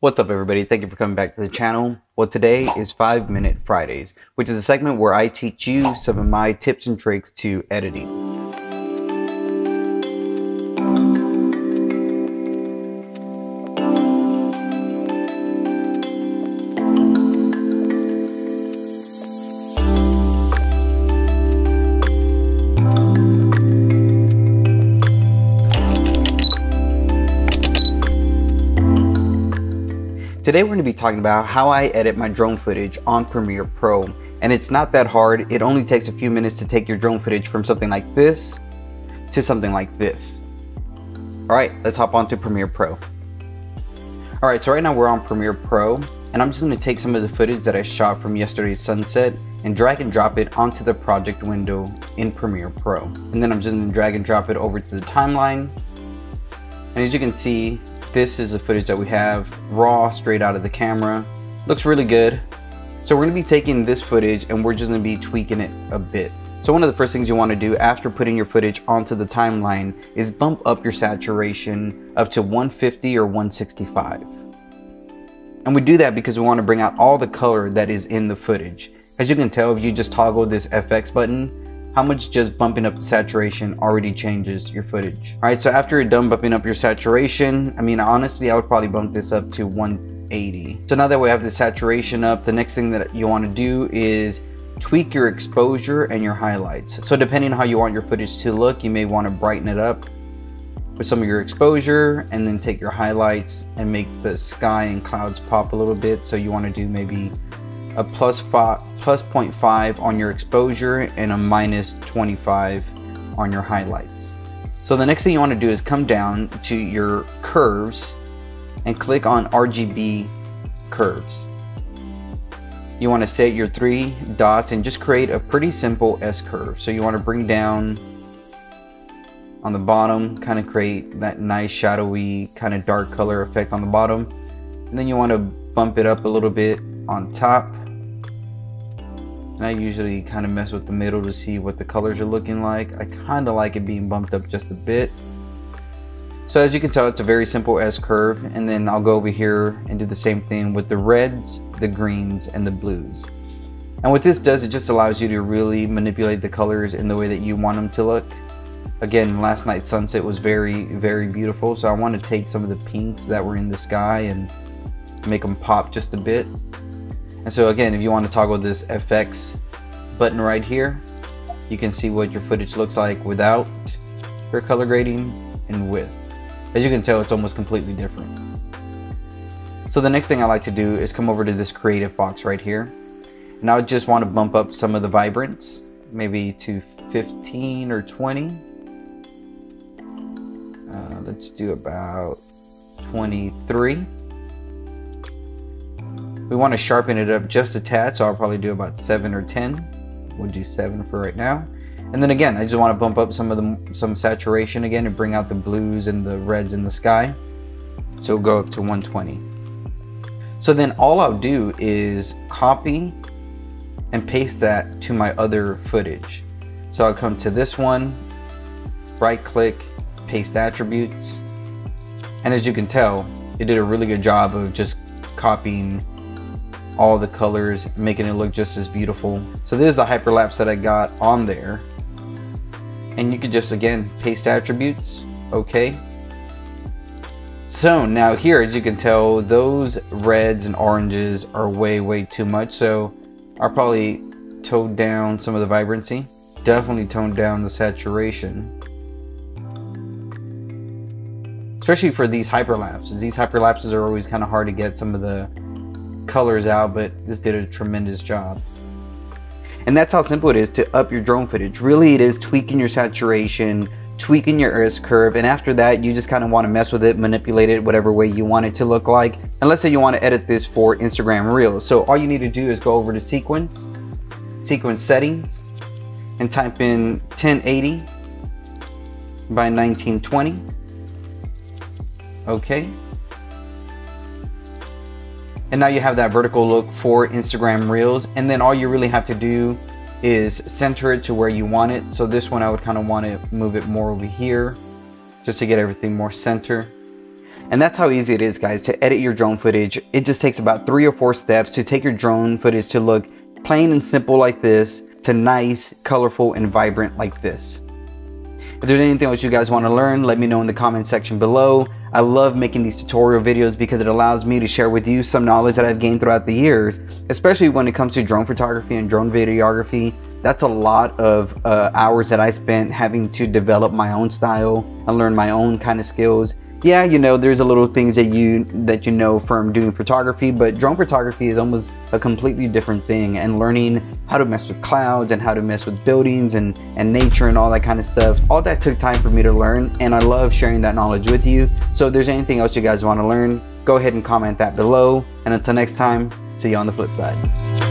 What's up everybody? Thank you for coming back to the channel. Well today is 5 Minute Fridays, which is a segment where I teach you some of my tips and tricks to editing. Today we're going to be talking about how I edit my drone footage on Premiere Pro. And it's not that hard. It only takes a few minutes to take your drone footage from something like this to something like this. Alright, let's hop on to Premiere Pro. Alright, so right now we're on Premiere Pro and I'm just going to take some of the footage that I shot from yesterday's sunset and drag and drop it onto the project window in Premiere Pro. And then I'm just going to drag and drop it over to the timeline. And as you can see, this is the footage that we have raw straight out of the camera. Looks really good. So we're gonna be taking this footage and we're just gonna be tweaking it a bit. So one of the first things you wanna do after putting your footage onto the timeline is bump up your saturation up to 150 or 165. And we do that because we wanna bring out all the color that is in the footage. As you can tell, if you just toggle this FX button, how much just bumping up the saturation already changes your footage. All right, so after you're done bumping up your saturation, I mean, honestly, I would probably bump this up to 180. So now that we have the saturation up, the next thing that you want to do is tweak your exposure and your highlights. So depending on how you want your footage to look, you may want to brighten it up with some of your exposure and then take your highlights and make the sky and clouds pop a little bit. So you want to do maybe a plus five, plus 0.5 on your exposure and a minus 25 on your highlights. So the next thing you want to do is come down to your curves and click on RGB curves. You want to set your three dots and just create a pretty simple S curve. So you want to bring down on the bottom, kind of create that nice shadowy kind of dark color effect on the bottom. And then you want to bump it up a little bit on top and I usually kind of mess with the middle to see what the colors are looking like. I kind of like it being bumped up just a bit. So as you can tell, it's a very simple S curve. And then I'll go over here and do the same thing with the reds, the greens, and the blues. And what this does, it just allows you to really manipulate the colors in the way that you want them to look. Again, last night's sunset was very, very beautiful. So I want to take some of the pinks that were in the sky and make them pop just a bit. And so again, if you want to toggle this FX button right here, you can see what your footage looks like without your color grading and with. As you can tell, it's almost completely different. So the next thing I like to do is come over to this creative box right here. And I just want to bump up some of the vibrance, maybe to 15 or 20. Uh, let's do about 23. We want to sharpen it up just a tad, so I'll probably do about 7 or 10. We'll do 7 for right now. And then again, I just want to bump up some of the some saturation again and bring out the blues and the reds in the sky. So we'll go up to 120. So then all I'll do is copy and paste that to my other footage. So I'll come to this one, right click, paste attributes. And as you can tell, it did a really good job of just copying all the colors, making it look just as beautiful. So this is the hyperlapse that I got on there. And you could just, again, paste attributes, okay. So now here, as you can tell, those reds and oranges are way, way too much. So I'll probably tone down some of the vibrancy. Definitely tone down the saturation. Especially for these hyperlapses. These hyperlapses are always kind of hard to get some of the colors out, but this did a tremendous job. And that's how simple it is to up your drone footage. Really, it is tweaking your saturation, tweaking your S curve, and after that, you just kind of want to mess with it, manipulate it whatever way you want it to look like. And let's say you want to edit this for Instagram Reels. So all you need to do is go over to Sequence, Sequence Settings, and type in 1080 by 1920. Okay, and now you have that vertical look for Instagram Reels. And then all you really have to do is center it to where you want it. So this one, I would kind of want to move it more over here just to get everything more center. And that's how easy it is, guys, to edit your drone footage. It just takes about three or four steps to take your drone footage to look plain and simple like this to nice, colorful, and vibrant like this. If there's anything else you guys want to learn, let me know in the comment section below. I love making these tutorial videos because it allows me to share with you some knowledge that I've gained throughout the years, especially when it comes to drone photography and drone videography. That's a lot of uh, hours that I spent having to develop my own style and learn my own kind of skills yeah, you know, there's a little things that you that you know from doing photography, but drone photography is almost a completely different thing. And learning how to mess with clouds and how to mess with buildings and and nature and all that kind of stuff, all that took time for me to learn, and I love sharing that knowledge with you. So if there's anything else you guys want to learn, go ahead and comment that below. And until next time, see you on the flip side.